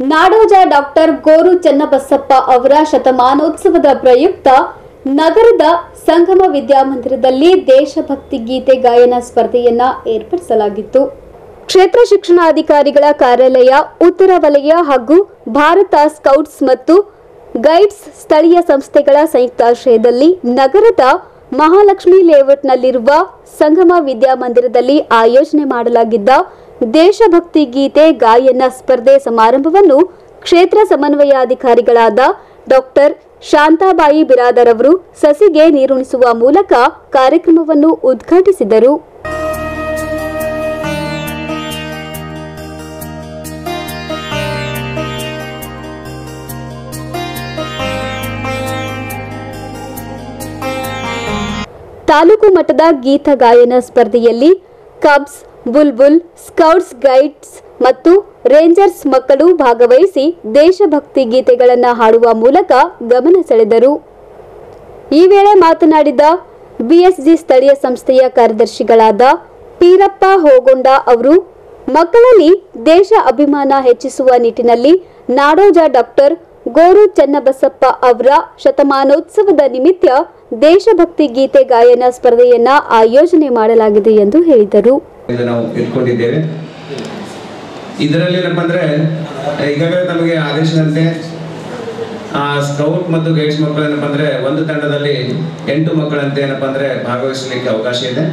ನಾಡೋಜ doctor Goru Channabasappa ಅವರ ಶತಮಾನೋತ್ಸವದ ಪ್ರಯುಕ್ತ ನಗರದ ಸಂಗಮ ವಿದ್ಯಾಮಂದಿರದಲ್ಲಿ ದೇಶಭಕ್ತಿ ಗೀತೆ ಗಾಯನ ಸ್ಪರ್ಧೆಯನ್ನ ಏರ್ಪಡಿಸಲಾಗಿತ್ತು. ಕ್ಷೇತ್ರ ಶಿಕ್ಷಣಾಧಿಕಾರಿಗಳ ಕಾರ್ಯಾಲಯ, ಉತ್ತರ ವಲಯ ಹಾಗೂ ಭಾರತ ಸ್ಕೌಟ್ಸ್ ಮತ್ತು ಗೈಡ್ಸ್ ಸ್ಥಳೀಯ ಸಂಸ್ಥೆಗಳ ಸಂಯುಕ್ತಾಶ್ರಯದಲ್ಲಿ ನಗರದ ಮಹಾಲಕ್ಷ್ಮಿ ಲೇಔಟ್ನಲ್ಲಿರುವ ಸಂಗಮ ವಿದ್ಯಾಮಂದಿರದಲ್ಲಿ ಆಯೋಜನೆ ಮಾಡಲಾಗಿದ್ದ ದೇಶಭಕ್ತಿ ಗೀತೆ ಗಾಯನ ಸ್ಪರ್ಧೆ ಸಮಾರಂಭವನ್ನು ಕ್ಷೇತ್ರ ಸಮನ್ವಯಾಧಿಕಾರಿಗಳಾದ ಡಾಕ್ಟರ್ ಶಾಂತಾಬಾಯಿ ಬಿರಾದರ್ ಅವರು ಸಸಿಗೆ ನೀರುಣಿಸುವ ಮೂಲಕ ಕಾರ್ಯಕ್ರಮವನ್ನು ಉದ್ಘಾಟಿಸಿದರು. ತಾಲೂಕು ಮಟ್ಟದ ಗೀತ ಗಾಯನ ಸ್ಪರ್ಧೆಯಲ್ಲಿ ಕಬ್ಸ್ ಬುಲ್ಬುಲ್, ಸ್ಕೌಟ್ಸ್, ಗೈಡ್ಸ್ ಮತ್ತು ರೇಂಜರ್ಸ್ ಮಕ್ಕಳು ಭಾಗವಹಿಸಿ ದೇಶಭಕ್ತಿ ಗೀತೆಗಳನ್ನು ಹಾಡುವ ಮೂಲಕ ಗಮನ ಸೆಳೆದರು. ಈ ವೇಳೆ ಮಾತನಾಡಿದ ಬಿಎಸ್ಜಿ ಸ್ಥಳೀಯ ಸಂಸ್ಥೆಯ ಕಾರ್ಯದರ್ಶಿಗಳಾದ ಪೀರಪ್ಪ ಹೋಗೊಂಡ ಅವರು, ಮಕ್ಕಳಲ್ಲಿ ದೇಶ ಅಭಿಮಾನ ಹೆಚ್ಚಿಸುವ ನಿಟ್ಟಿನಲ್ಲಿ ನಾಡೋಜ ಡಾಕ್ಟರ್ ಗೋರು ಚನ್ನಬಸಪ್ಪ ಅವರ ಶತಮಾನೋತ್ಸವದ ನಿಮಿತ್ತ ದೇಶಭಕ್ತಿ ಗೀತೆ ಗಾಯನ ಸ್ಪರ್ಧೆಯನ್ನ ಆಯೋಜನೆ ಮಾಡಲಾಗಿದೆ ಎಂದು ಹೇಳಿದರು. ನಾವು ಇಟ್ಕೊಂಡಿದ್ದೇವೆ ಇದರಲ್ಲಿ ಏನಪ್ಪ ಅಂದ್ರೆ ಈಗಾಗಲೇ ನಮಗೆ ಆದೇಶದಂತೆ, ಆ ಸ್ಕೌಟ್ ಮತ್ತು ಗೈಡ್ಸ್ ಮಕ್ಕಳು ಏನಪ್ಪ ಅಂದ್ರೆ, ಒಂದು ತಂಡದಲ್ಲಿ ಎಂಟು ಮಕ್ಕಳಂತೆ ಏನಪ್ಪ ಅಂದ್ರೆ ಭಾಗವಹಿಸಲಿಕ್ಕೆ ಅವಕಾಶ ಇದೆ.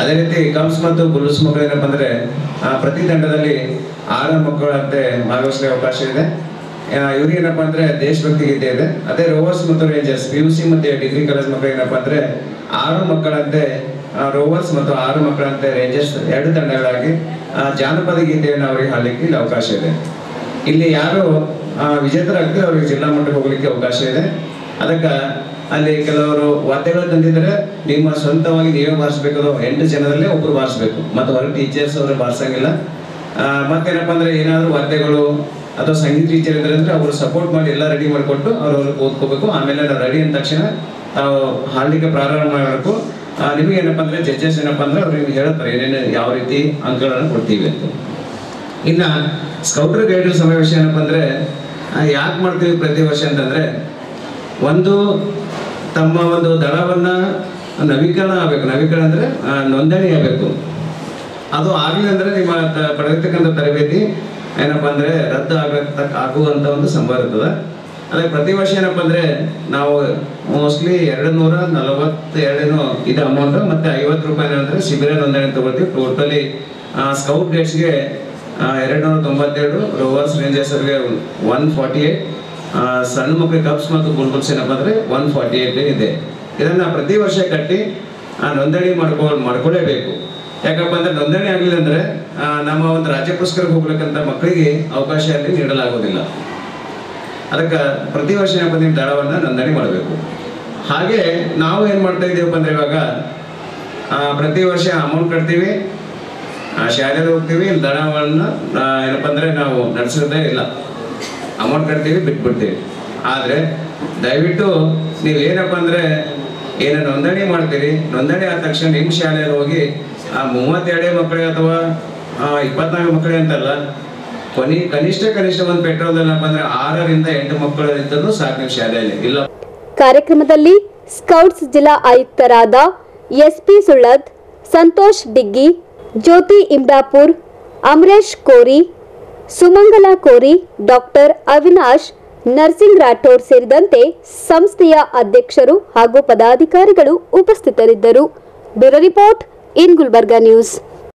ಅದೇ ರೀತಿ ಕಮ್ಸ್ ಮತ್ತು ಬುಲ್ಸ್ ಮಕ್ಕಳು ಏನಪ್ಪ ಅಂದ್ರೆ ಪ್ರತಿ ತಂಡದಲ್ಲಿ ಆರು ಮಕ್ಕಳಂತೆ ಭಾಗವಹಿಸಲಿಕ್ಕೆ ಅವಕಾಶ ಇದೆ. ಇವ್ರಿಗೆ ಏನಪ್ಪ ಅಂದ್ರೆ ದೇಶಭಕ್ತಿ ಗೀತೆ ಇದೆ. ಅದೇ ರೋವರ್ಸ್ ಮತ್ತು ರೇಂಜರ್ಸ್ ಪಿ ಯು ಸಿ ಮತ್ತೆ ಡಿಗ್ರಿ ಕಾಲೇಜ್ ಮಕ್ಕಳು ಏನಪ್ಪ ಅಂದ್ರೆ ಆರು ಮಕ್ಕಳಂತೆ ರೋವರ್ಸ್ ಮತ್ತು ಆರು ಮಕ್ಕಳಂತೆ ರೇಂಜರ್ಸ್ ಎರಡು ತಂಡಗಳಾಗಿ ಜಾನಪದ ಗೀತೆಯನ್ನು ಅವರಿಗೆ ಹಾಡಲಿಕ್ಕೆ ಇಲ್ಲಿ ಅವಕಾಶ ಇದೆ. ಇಲ್ಲಿ ಯಾರು ಆ, ವಿಜೇತರಾಗ್ತಾರೆ ಅವರಿಗೆ ಜಿಲ್ಲಾ ಮಟ್ಟಕ್ಕೆ ಹೋಗ್ಲಿಕ್ಕೆ ಅವಕಾಶ ಇದೆ. ಅದಕ್ಕೆ ಅಲ್ಲಿ ಕೆಲವರು ವಾದ್ಯಗಳು ತಂದಿದ್ರೆ ನಿಮ್ಮ ಸ್ವಂತವಾಗಿ ನೀವೇ ಬಾರಿಸ್ಬೇಕು ಎಂಟು ಜನದಲ್ಲೇ ಒಬ್ರು ಬಾರಿಸ್ಬೇಕು. ಮತ್ತು ಹೊರಗೆ ಟೀಚರ್ಸ್ ಅವರು ಬಾರಿಸಂಗಿಲ್ಲ. ಮತ್ತೇನಪ್ಪ ಅಂದ್ರೆ ಏನಾದರೂ ವಾದ್ಯಗಳು ಅಥವಾ ಸಂಗೀತ ಟೀಚರ್ ಇದ್ರೆ ಅಂದ್ರೆ ಅವರು ಸಪೋರ್ಟ್ ಮಾಡಿ ಎಲ್ಲ ರೆಡಿ ಮಾಡಿಕೊಟ್ಟು ಅವ್ರು ಅವ್ರಿಗೆ ಓದ್ಕೋಬೇಕು. ಆಮೇಲೆ ರೆಡಿ ಅಂದ ತಕ್ಷಣ ನಾವು ಹಾಡಲಿಕ್ಕೆ ಪ್ರಾರಂಭ ಮಾಡಬೇಕು. ನಿಮಗೆ ಏನಪ್ಪ ಅಂದ್ರೆ ಜಡ್ಜಸ್ ಏನಪ್ಪ ಅಂದ್ರೆ ಅವ್ರು ನಿಮ್ಗೆ ಹೇಳ್ತಾರೆ, ಏನೇನು ಯಾವ ರೀತಿ ಅಂಕಗಳನ್ನು ಕೊಡ್ತೀವಿ ಅಂತ. ಇನ್ನ ಸ್ಕೌಟರ್ ಗೈಡ್ ಸಮಾವೇಶ ಏನಪ್ಪ ಅಂದ್ರೆ ಯಾಕೆ ಮಾಡ್ತೀವಿ ಪ್ರತಿ ವರ್ಷ ಅಂತಂದ್ರೆ, ಒಂದು ತಮ್ಮ ಒಂದು ದಳವನ್ನ ನವೀಕರಣ ಆಗಬೇಕು. ನವೀಕರಣ ಅಂದ್ರೆ ನೋಂದಣಿ ಆಗ್ಬೇಕು. ಅದು ಆಗಲಿ ಅಂದ್ರೆ ನಿಮ್ಮ ಪಡೆದಿರ್ತಕ್ಕಂಥ ತರಬೇತಿ ಏನಪ್ಪ ಅಂದ್ರೆ ರದ್ದು ಆಗ ಆಗುವಂತ ಒಂದು ಸಂಭವ ಇರ್ತದೆ. ಅದೇ ಪ್ರತಿ ವರ್ಷ ಏನಪ್ಪ ಅಂದ್ರೆ ನಾವು ಮೋಸ್ಟ್ಲಿ ಎರಡು ನೂರ ನಲವತ್ತೆರಡೇನು ಇದು ಅಮೌಂಟ್ ಮತ್ತೆ ಐವತ್ತು ರೂಪಾಯಿ ಅಂದ್ರೆ ಶಿಬಿರ ನೋಂದಣಿ ತಗೊಳ್ತೀವಿ. ಟೋಟಲಿ ಸ್ಕೌಟ್ ಗೈಡ್ಸ್ಗೆ ಎರಡು ನೂರ ತೊಂಬತ್ತೆರಡು ರೋವರ್ಸ್ ರೇಂಜರ್ಸ್ಗೆ ಒನ್ ಫಾರ್ಟಿ ಏಟ್ ಸಣ್ಣ ಮಕ್ಕಳಿಗೆ ಕಪ್ಸ್ ಮತ್ತು ಬುಲ್ಬುಲ್ಸ್ ಏನಪ್ಪ ಅಂದ್ರೆ ಒನ್ ಫಾರ್ಟಿ ಏಟ್ ಇದೆ. ಇದನ್ನ ಪ್ರತಿ ವರ್ಷ ಕಟ್ಟಿ ನೋಂದಣಿ ಮಾಡ್ಕೊ ಮಾಡ್ಕೊಳ್ಳೇಬೇಕು ಯಾಕಪ್ಪ ಅಂದ್ರೆ ನೋಂದಣಿ ಆಗಲಿಲ್ಲ ಅಂದ್ರೆ ನಮ್ಮ ಒಂದು ರಾಜ್ಯ ಪುರಸ್ಕಾರಕ್ಕೆ ಹೋಗ್ಬೇಕಂತ ಮಕ್ಕಳಿಗೆ ಅವಕಾಶ ಅಲ್ಲಿ ನೀಡಲಾಗೋದಿಲ್ಲ. ಅದಕ್ಕೆ ಪ್ರತಿ ವರ್ಷ ಏನಪ್ಪ ನಿಮ್ಮ ದಳವನ್ನು ನೋಂದಣಿ ಮಾಡಬೇಕು. ಹಾಗೆ ನಾವು ಏನು ಮಾಡ್ತಾ ಇದ್ದೀವಪ್ಪ ಅಂದರೆ ಇವಾಗ ಪ್ರತಿ ವರ್ಷ ಅಮೌಂಟ್ ಕಟ್ತೀವಿ ಶಾಲೆಗೆ ಹೋಗ್ತೀವಿ ಇಲ್ಲಿ ದಳವನ್ನ ಏನಪ್ಪ ಅಂದರೆ ನಾವು ನಡೆಸೋದೇ ಇಲ್ಲ. ಅಮೌಂಟ್ ಕಟ್ತೀವಿ, ಬಿಟ್ಬಿಡ್ತೀವಿ. ಆದರೆ ದಯವಿಟ್ಟು ನೀವು ಏನಪ್ಪ ಅಂದರೆ ಏನು ನೋಂದಣಿ ಮಾಡ್ತೀರಿ, ನೋಂದಣಿ ಆದ ತಕ್ಷಣ ನಿಮ್ಮ ಶಾಲೆಯಲ್ಲಿ ಹೋಗಿ, ಆ, ಮೂವತ್ತೆರಡೇ ಮಕ್ಕಳಿಗೆ ಅಥವಾ ಇಪ್ಪತ್ನಾಲ್ಕು ಮಕ್ಕಳಿಗೆ ಅಂತಲ್ಲ ಕೊನಿ, ಕನಿಷ್ಠ ಕನಿಷ್ಠ ಒಂದು ಪೆಟ್ರೋಲ್ ಅಂದ್ರೆ ಆರರಿಂದ ಎಂಟು ಮಕ್ಕಳು ಇದ್ದರೂ ಶಾಲೆಯಲ್ಲಿ. ಇಲ್ಲ. ಕಾರ್ಯಕ್ರಮದಲ್ಲಿ ಸ್ಕೌಟ್ಸ್ ಜಿಲ್ಲಾ ಆಯುಕ್ತರಾದ ಎಸ್ಪಿ ಸುಳ್ಳದ್ ಸಂತೋಷ್ ಡಿಗ್ಗಿ, ಜ್ಯೋತಿ ಇಂಬಾಪುರ್ ಅಮರೇಶ್ ಕೋರಿ, ಸುಮಂಗಲ ಕೋರಿ, ಡಾಕ್ಟರ್ ಅವಿನಾಶ್, ನರ್ಸಿಂಗ್ ರಾಠೋಡ್ ಸೇರಿದಂತೆ ಸಂಸ್ಥೆಯ ಅಧ್ಯಕ್ಷರು ಹಾಗೂ ಪದಾಧಿಕಾರಿಗಳು ಉಪಸ್ಥಿತರಿದ್ದರು. Bureau report, in Gulbarga news.